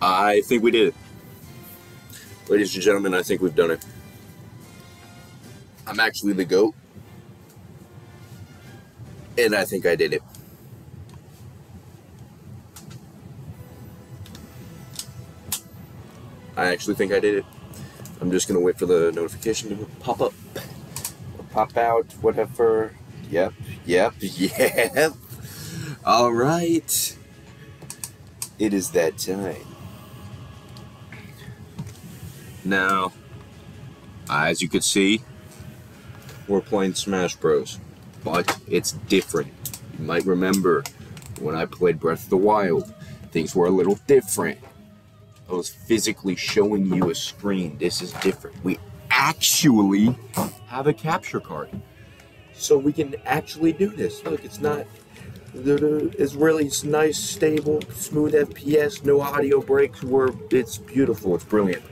I think we did it. Ladies and gentlemen, I think we've done it. I'm actually the GOAT. And I think I did it. I actually think I did it. I'm just gonna wait for the notification to pop up. Pop out, whatever. Yep, yep, yep. Alright. It is that time. Now, as you can see, we're playing Smash Bros. But it's different. You might remember when I played Breath of the Wild, things were a little different. I was physically showing you a screen. This is different. We actually have a capture card. So we can actually do this. Look, it's not. It's really nice, stable, smooth FPS, no audio breaks. Where it's beautiful. It's brilliant.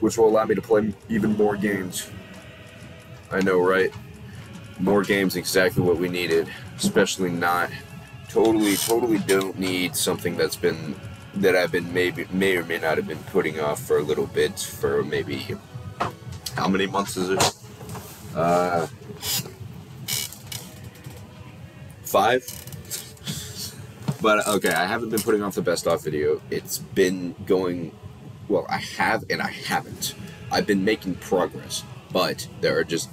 Which will allow me to play even more games. I know, right? More games, exactly what we needed. Especially not. Totally, totally don't need something that's been that I've been maybe may or may not have been putting off for a little bit for maybe how many months is it? Uh, five. But okay, I haven't been putting off the best off video. It's been going well. I have and I haven't. I've been making progress, but there are just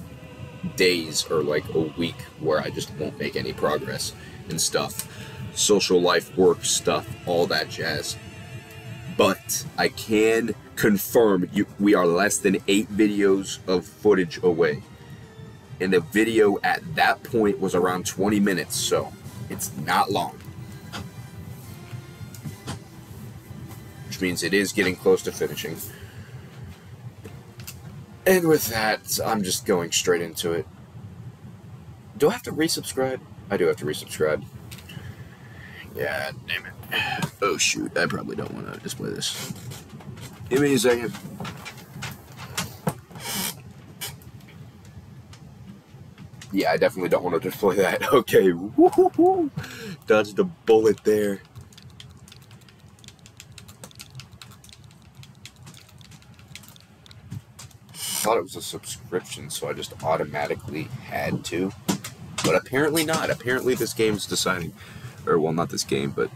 days or like a week where I just won't make any progress and stuff social life, work stuff, all that jazz. But I can confirm you, we are less than eight videos of footage away. And the video at that point was around 20 minutes, so it's not long. Means it is getting close to finishing. And with that, I'm just going straight into it. Do I have to resubscribe? I do have to resubscribe. Yeah, damn it. Oh shoot, I probably don't want to display this. Give me a second. Yeah, I definitely don't want to display that. Okay, woo Dodged a bullet there. Thought it was a subscription, so I just automatically had to. But apparently not. Apparently this game's deciding or well, not this game, but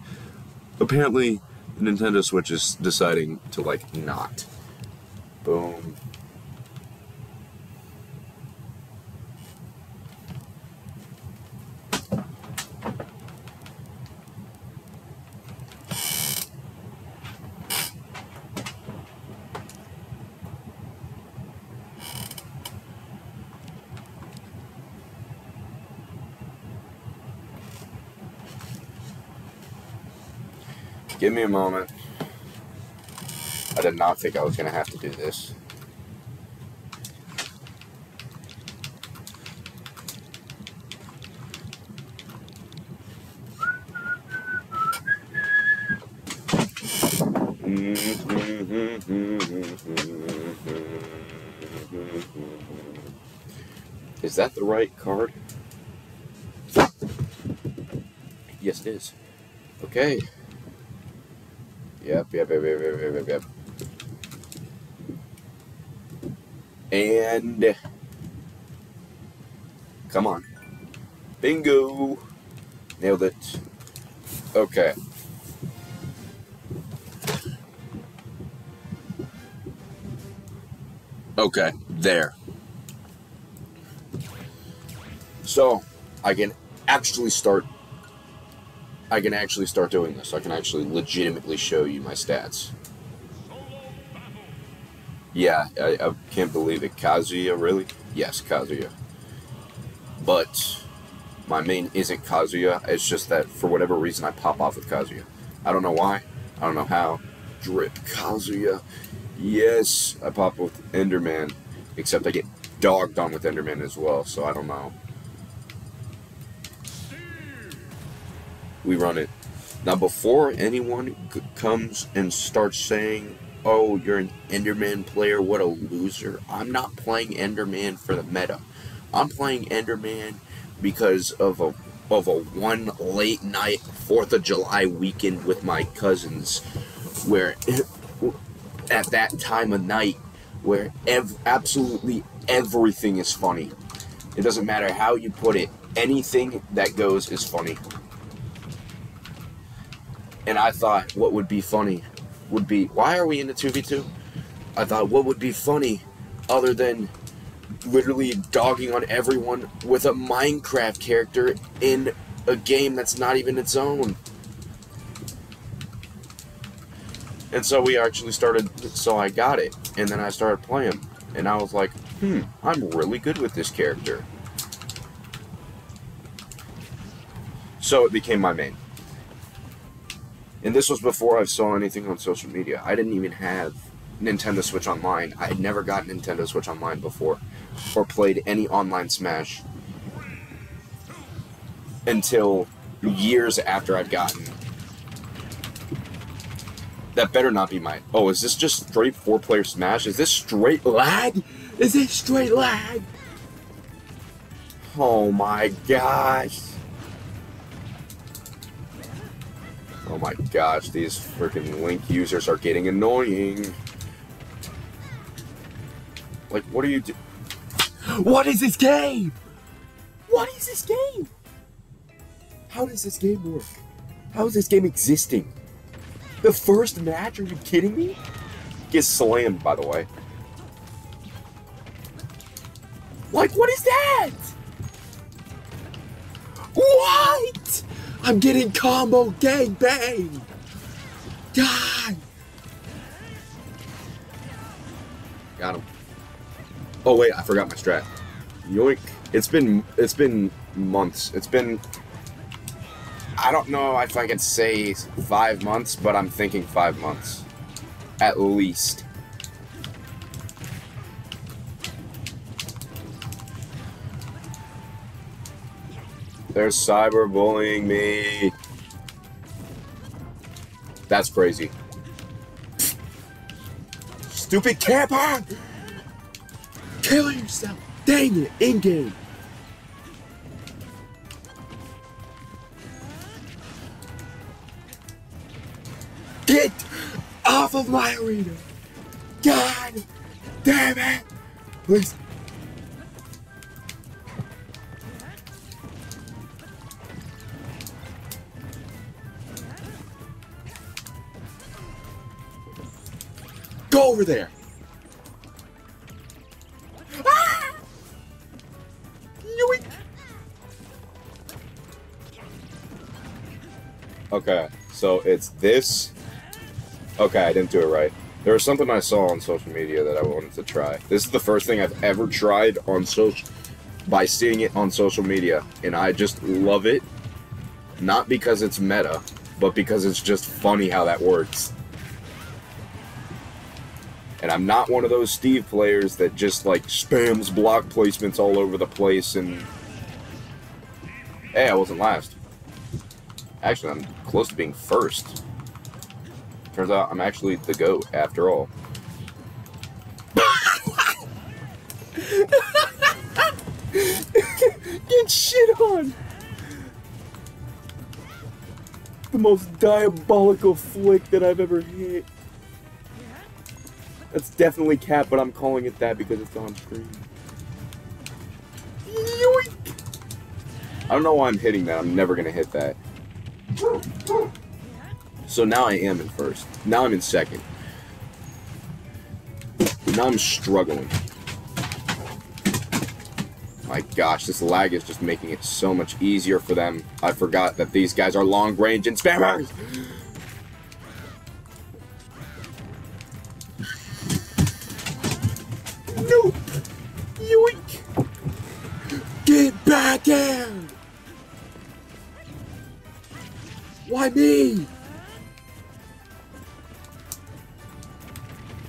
apparently Nintendo Switch is deciding to like not. Boom. Give me a moment. I did not think I was going to have to do this. Is that the right card? Yes, it is. Okay. Yep, yep, yep, yep, yep, yep, yep. And come on. Bingo. Nailed it. Okay. Okay, there. So, I can actually start I can actually start doing this. I can actually legitimately show you my stats. Yeah, I, I can't believe it. Kazuya, really? Yes, Kazuya. But my main isn't Kazuya. It's just that for whatever reason I pop off with Kazuya. I don't know why. I don't know how. Drip Kazuya. Yes, I pop with Enderman. Except I get dogged on with Enderman as well, so I don't know. We run it. Now, before anyone comes and starts saying, oh, you're an Enderman player, what a loser, I'm not playing Enderman for the meta. I'm playing Enderman because of a of a one late night 4th of July weekend with my cousins where at that time of night where ev- absolutely everything is funny. It doesn't matter how you put it, anything that goes is funny. And I thought what would be funny would be why are we in the 2v2? I thought what would be funny other than literally dogging on everyone with a Minecraft character in a game that's not even its own. And so we actually started, so I got it. And then I started playing. And I was like, hmm, I'm really good with this character. So it became my main. And this was before I saw anything on social media. I didn't even have Nintendo Switch Online. I had never got Nintendo Switch Online before or played any online Smash until years after I'd gotten. That better not be my. Oh, is this just straight four player Smash? Is this straight lag? Is this straight lag? Oh my gosh. Oh my gosh, these freaking Link users are getting annoying. Like, what are you do? What is this game? What is this game? How does this game work? How is this game existing? The first match? Are you kidding me? Gets slammed, by the way. Like, what is that? What? I'm getting combo gang bang. Die. Got him. Oh wait, I forgot my strat. Yoink. It's been it's been months. It's been I don't know if I could say five months, but I'm thinking five months. At least. They're cyberbullying me. That's crazy. Stupid camper! Kill yourself! Dang it, in game. Get off of my arena! God damn it! Please. Over there! Ah! Okay, so it's this. Okay, I didn't do it right. There was something I saw on social media that I wanted to try. This is the first thing I've ever tried on social by seeing it on social media, and I just love it. Not because it's meta, but because it's just funny how that works. And I'm not one of those Steve players that just like spams block placements all over the place and Hey, I wasn't last. Actually, I'm close to being first. Turns out I'm actually the GOAT after all. Get shit on! The most diabolical flick that I've ever hit. That's definitely Cap, but I'm calling it that because it's on screen. Yoink! I don't know why I'm hitting that. I'm never gonna hit that. So now I am in first. Now I'm in second. Now I'm struggling. My gosh, this lag is just making it so much easier for them. I forgot that these guys are long range and spammers! Why me?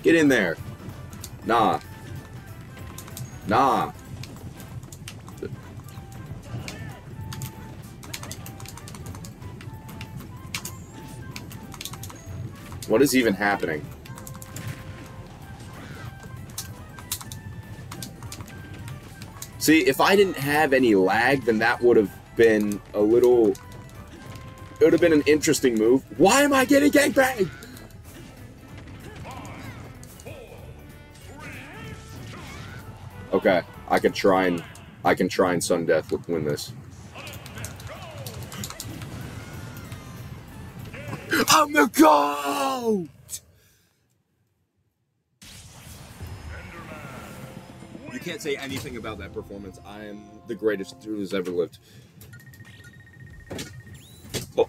Get in there. Nah. Nah. What is even happening? See, if I didn't have any lag, then that would have been a little... It would have been an interesting move. Why am I getting gangbanged? Okay, I can try and I can try and Sun Death win this. I'm the GOAT! You can't say anything about that performance. I am the greatest who's ever lived. Oh.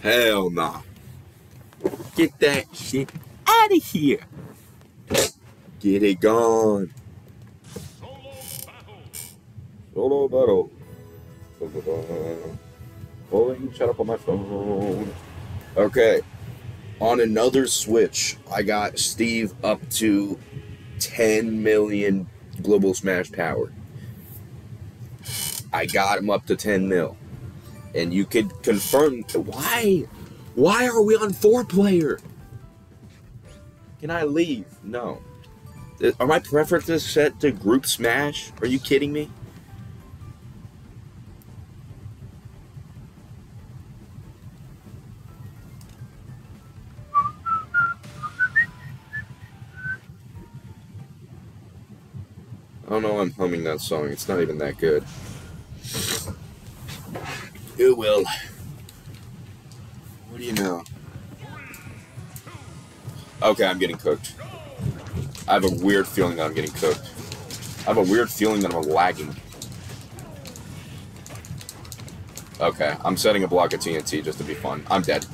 Hell nah. Get that shit out of here. Get it gone. Solo battle. Solo battle. Pulling shut up on my phone. Okay. On another switch, I got Steve up to 10 million global smash power. I got him up to 10 mil. And you could confirm why why are we on four player? Can I leave? No. Uh, are my preferences set to group smash? Are you kidding me? Don't know I'm humming that song. It's not even that good. It will. What do you know? Okay, I'm getting cooked. I have a weird feeling that I'm getting cooked. I have a weird feeling that I'm lagging. Okay, I'm setting a block of TNT just to be fun. I'm dead.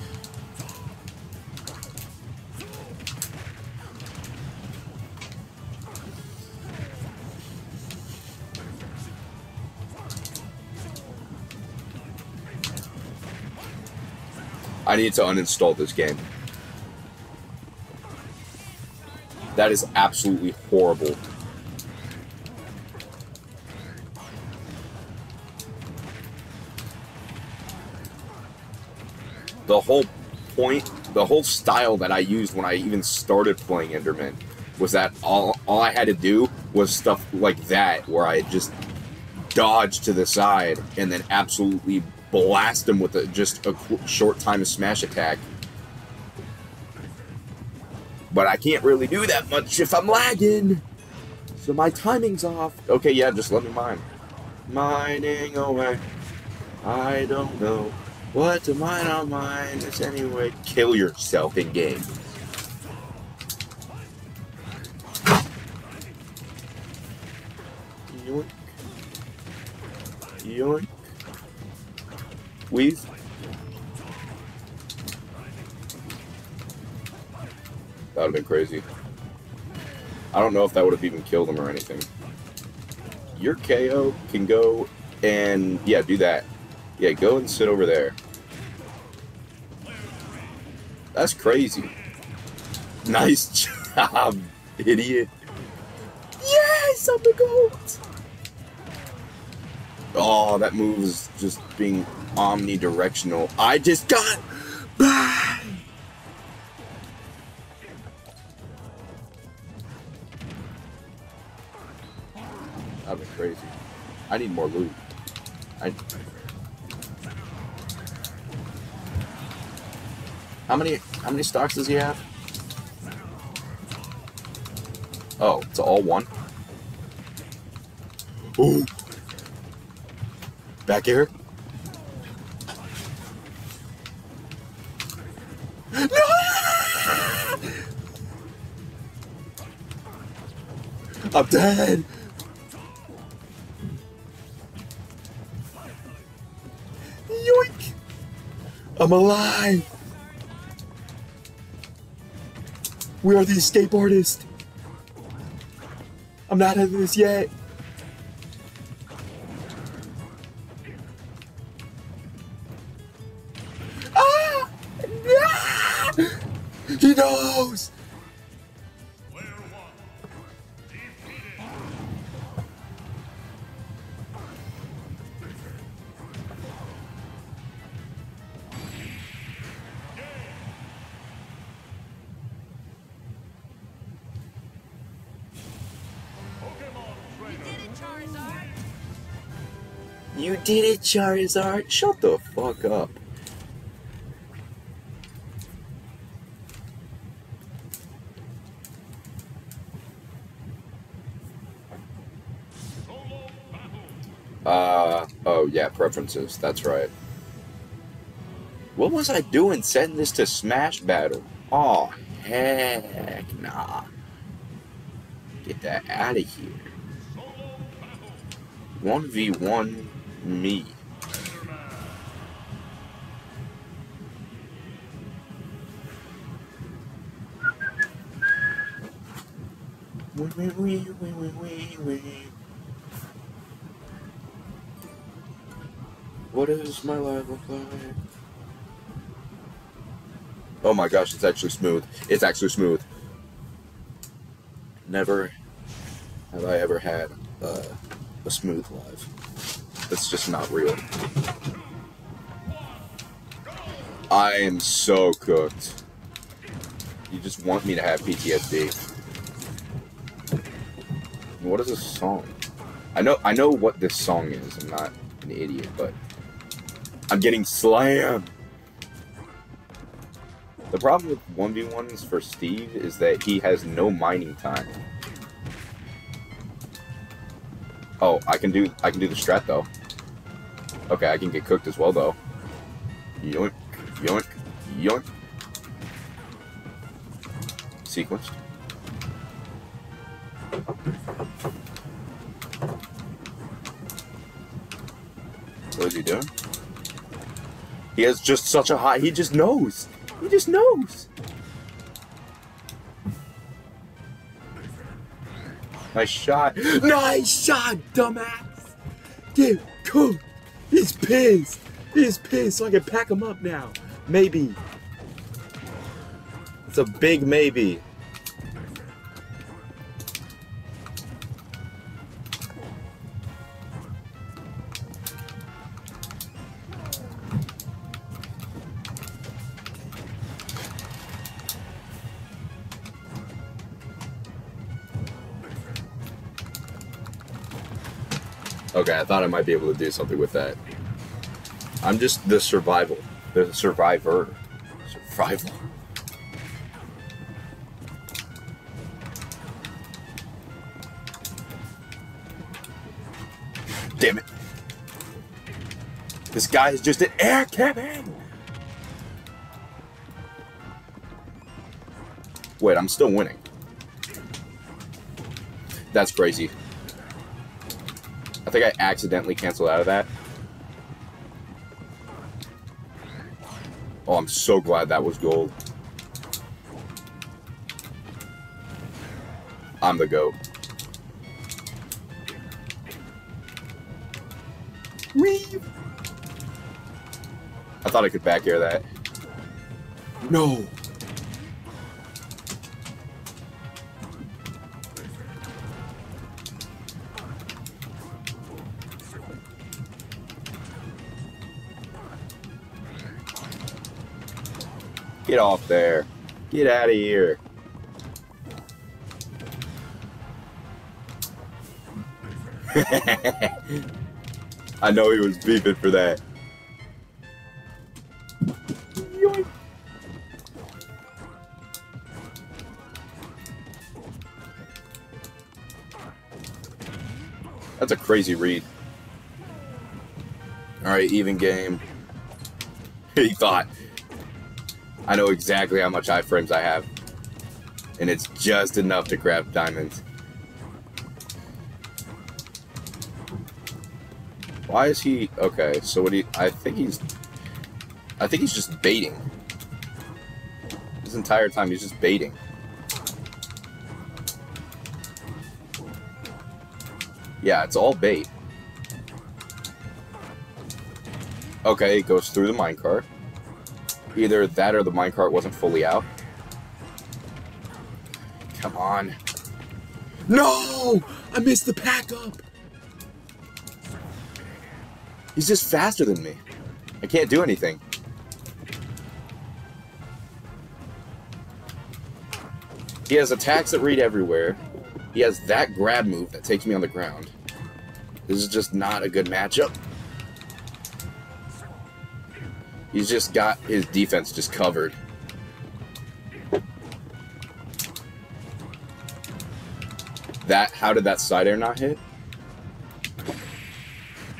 I need to uninstall this game. That is absolutely horrible. The whole point, the whole style that I used when I even started playing Enderman was that all, all I had to do was stuff like that, where I just dodge to the side and then absolutely blast him with a, just a short time of smash attack. But I can't really do that much if I'm lagging. So my timing's off. Okay, yeah, just let me mine. Mining away. I don't know what to mine on mine. It's anyway. Kill yourself in game. Yoink. Yoink. Weave. That would have been crazy. I don't know if that would have even killed him or anything. Your KO can go and, yeah, do that. Yeah, go and sit over there. That's crazy. Nice job, idiot. Yes, I'm the GOAT! Oh, that move is just being omnidirectional. I just got back. That'd be crazy. I need more loot. I. How many how many stocks does he have? Oh, it's all one. Ooh. Back here. I'm dead. Yoink! I'm alive. We are the escape artist. I'm not out of this yet. You did it, Charizard! Shut the fuck up. Uh, oh yeah, preferences, that's right. What was I doing setting this to Smash Battle? Oh, heck nah. Get that out of here. 1v1 me. Wee, wee, wee, wee, wee, wee. What does my life look like? Oh my gosh, it's actually smooth. It's actually smooth. Never have I ever had uh, a smooth live. That's just not real. I am so cooked. You just want me to have PTSD. What is this song? I know I know what this song is. I'm not an idiot, but I'm getting slammed. The problem with 1v1s for Steve is that he has no mining time. Oh, I can do I can do the strat though. Okay, I can get cooked as well though. Yoink, yoink, yoink. Sequenced. What is he doing? He has just such a high. He just knows. He just knows. Nice shot. Nice shot, dumbass. Dude, cooked. He's pissed. He's pissed. So I can pack him up now. Maybe. It's a big maybe. I thought I might be able to do something with that. I'm just the survival. The survivor. Survival. Damn it. This guy is just an air cabin. Wait, I'm still winning. That's crazy. I think I accidentally canceled out of that. Oh, I'm so glad that was gold. I'm the GOAT. Weave! I thought I could back air that. No! Get off there. Get out of here. I know he was beeping for that. Yoink. That's a crazy read. Alright, even game. he thought. I know exactly how much iframes I have. And it's just enough to grab diamonds. Why is he... Okay, so what he... I think he's... I think he's just baiting. This entire time he's just baiting. Yeah, it's all bait. Okay, it goes through the minecart. Either that or the minecart wasn't fully out. Come on. No! I missed the pack up! He's just faster than me. I can't do anything. He has attacks that read everywhere. He has that grab move that takes me on the ground. This is just not a good matchup. He's just got his defense just covered. That, how did that side air not hit?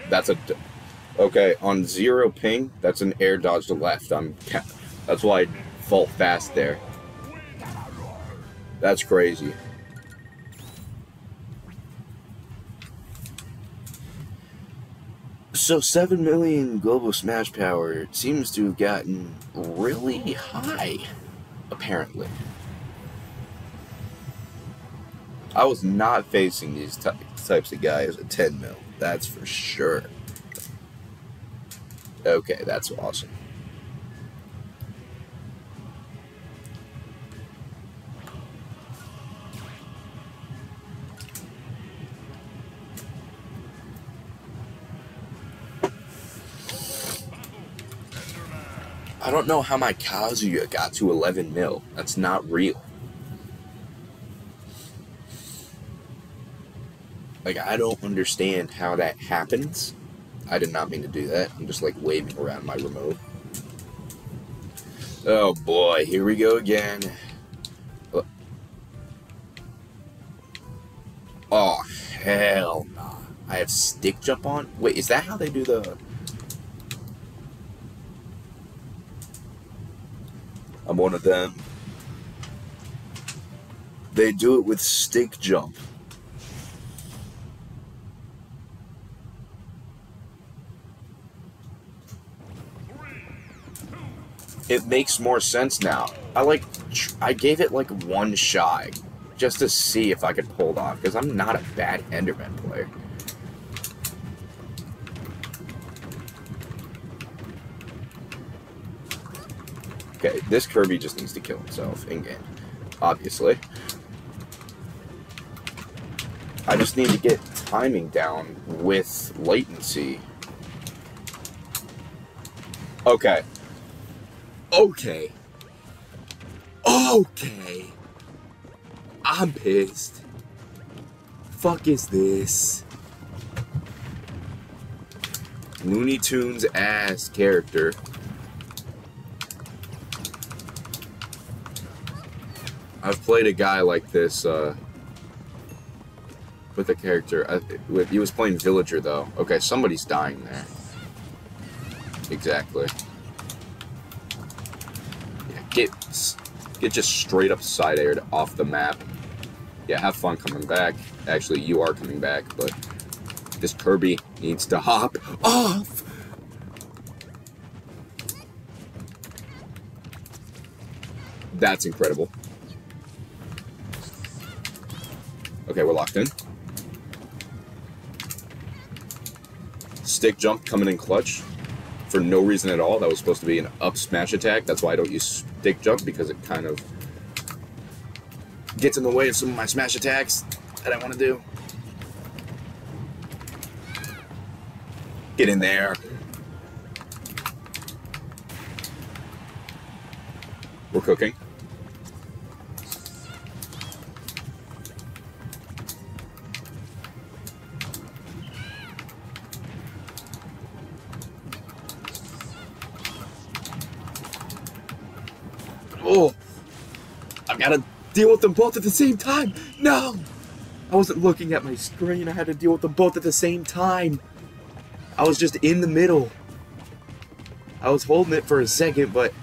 That's a, okay, on zero ping, that's an air dodge to left. I'm, that's why I fall fast there. That's crazy. So 7 million global smash power seems to have gotten really high, apparently. I was not facing these types of guys at 10 mil, that's for sure. Okay, that's awesome. I don't know how my Kazuya got to 11 mil. That's not real. Like, I don't understand how that happens. I did not mean to do that. I'm just, like, waving around my remote. Oh, boy. Here we go again. Oh, hell nah. I have stick jump on? Wait, is that how they do the... one of them. They do it with stick jump. It makes more sense now. I like, I gave it like one shy, just to see if I could pull it off, because I'm not a bad Enderman player. Okay, this Kirby just needs to kill himself in-game, obviously. I just need to get timing down with latency. Okay. Okay. Okay. I'm pissed. Fuck is this? Looney Tunes ass character. I've played a guy like this uh, with a character. Uh, with, he was playing Villager though. Okay, somebody's dying there. Exactly. Yeah, get get just straight up side aired off the map. Yeah, have fun coming back. Actually, you are coming back, but this Kirby needs to hop off. That's incredible. Okay, we're locked in. Stick jump coming in clutch for no reason at all. That was supposed to be an up smash attack. That's why I don't use stick jump because it kind of gets in the way of some of my smash attacks that I want to do. Get in there. We're cooking. Deal with them both at the same time. No, I wasn't looking at my screen. I had to deal with them both at the same time. I was just in the middle. I was holding it for a second, but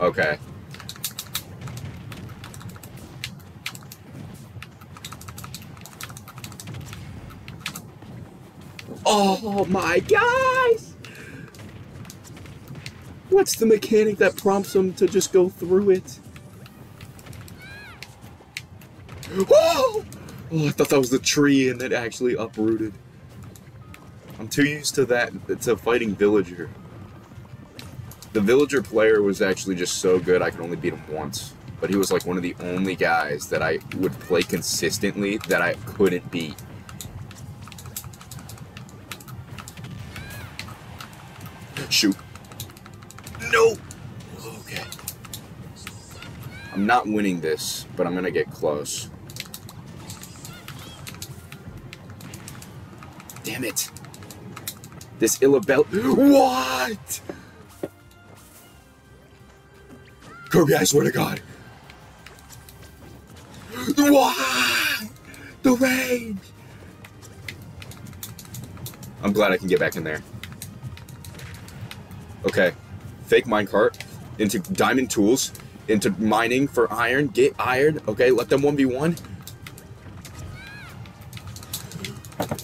Okay. Oh my gosh! What's the mechanic that prompts them to just go through it? Oh! oh, I thought that was the tree and it actually uprooted. I'm too used to that, to fighting Villager. The Villager player was actually just so good I could only beat him once. But he was like one of the only guys that I would play consistently that I couldn't beat. Shoot. No! Okay. I'm not winning this, but I'm gonna get close. Damn it. This Illabella. What? Kirby, I swear to God. What? The range. I'm glad I can get back in there. Okay. Fake minecart into diamond tools into mining for iron. Get iron. Okay, let them 1v1.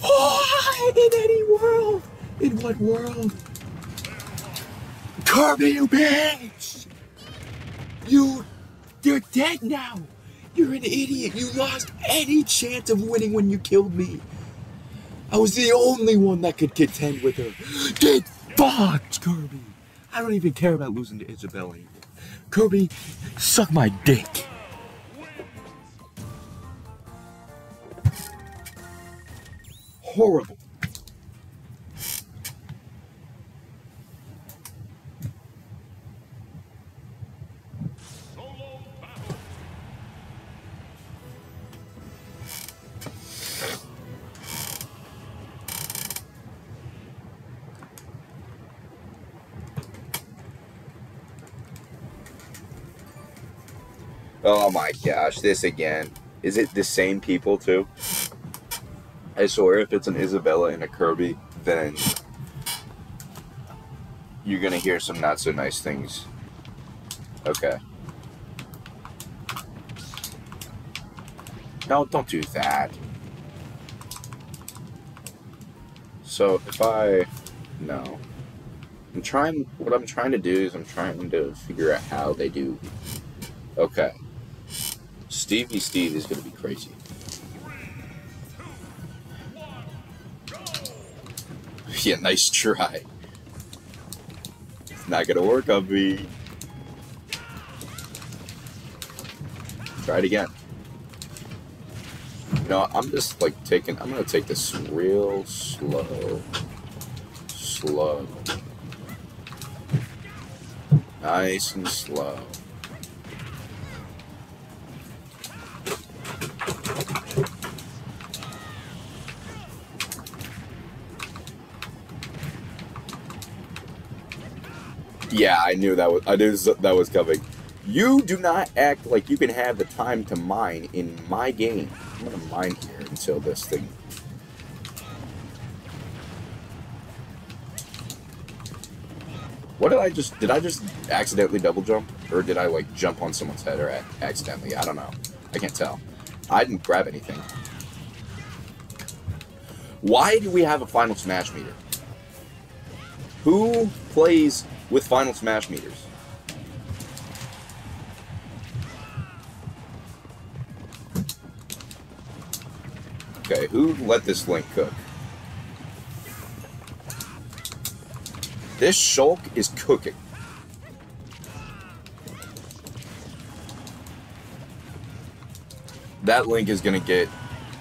Oh, in any world. In what world? Kirby, you bitch! You, you're dead now. You're an idiot. You lost any chance of winning when you killed me. I was the only one that could contend with her. Get fucked, Kirby. I don't even care about losing to Isabelle anymore. Kirby, suck my dick. Horrible. My gosh, this again. Is it the same people too? I swear if it's an Isabella and a Kirby, then you're gonna hear some not so nice things. Okay. No, don't do that. So if I no. I'm trying what I'm trying to do is I'm trying to figure out how they do. Okay. Stevie Steve is going to be crazy. Yeah, nice try. It's not going to work on me. Try it again. You know, I'm just like taking, I'm going to take this real slow. Slow. Nice and slow. Yeah, I knew that was I knew that was coming. You do not act like you can have the time to mine in my game. I'm gonna mine here until this thing. What did I just did I just accidentally double jump or did I like jump on someone's head or accidentally? I don't know. I can't tell. I didn't grab anything. Why do we have a final smash meter? Who plays with Final Smash meters. Okay, who let this Link cook? This Shulk is cooking. That Link is going to get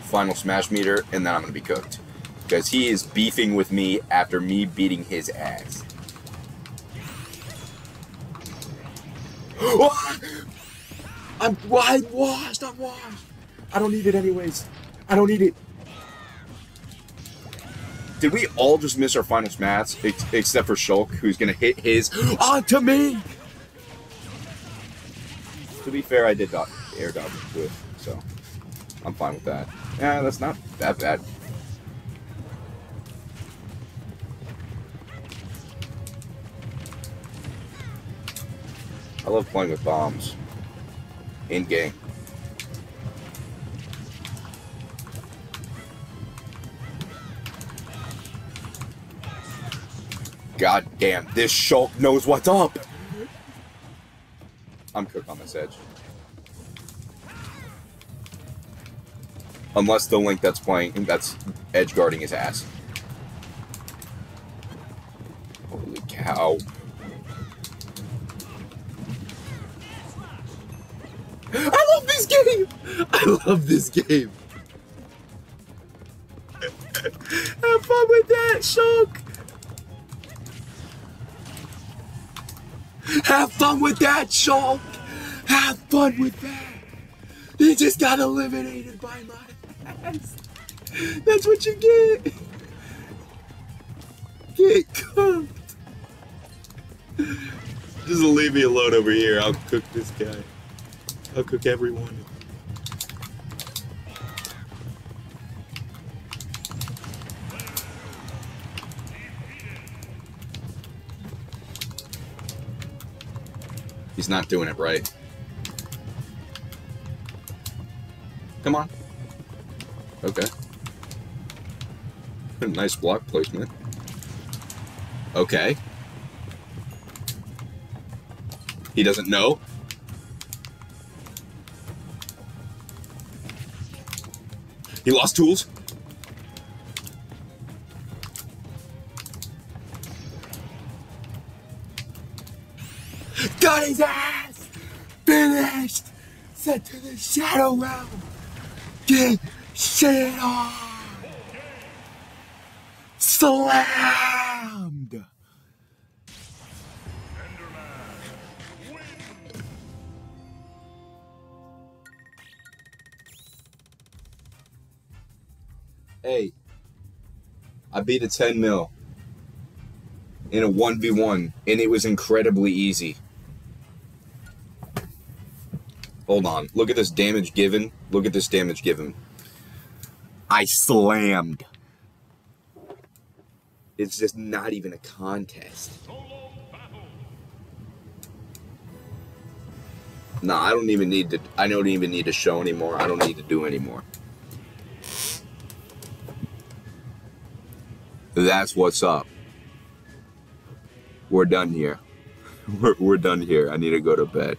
Final Smash meter, and then I'm going to be cooked. Because he is beefing with me after me beating his ass. I'm, I'm washed. I'm washed. I don't need it anyways. I don't need it. Did we all just miss our final ex except for Shulk, who's gonna hit his onto me? To be fair, I did air dodge with, so I'm fine with that. Yeah, that's not that bad. I love playing with bombs. In game. God damn, this Shulk knows what's up! I'm cooked on this edge. Unless the Link that's playing, that's edge guarding his ass. Holy cow. I love this game. Have fun with that, Shulk! Have fun with that, Shulk! Have fun with that! You just got eliminated by my ass! That's what you get! get cooked. Just leave me alone over here. I'll cook this guy. I'll cook everyone. He's not doing it right. Come on. Okay. Nice block placement. Okay. He doesn't know. He lost tools. Ass! Finished! Sent to the Shadow Realm! Get shit on! Slammed! Hey, I beat a 10 mil in a 1v1, and it was incredibly easy. Hold on. Look at this damage given. Look at this damage given. I slammed. It's just not even a contest. Nah, I don't even need to. I don't even need to show anymore. I don't need to do anymore. That's what's up. We're done here. We're, we're done here. I need to go to bed.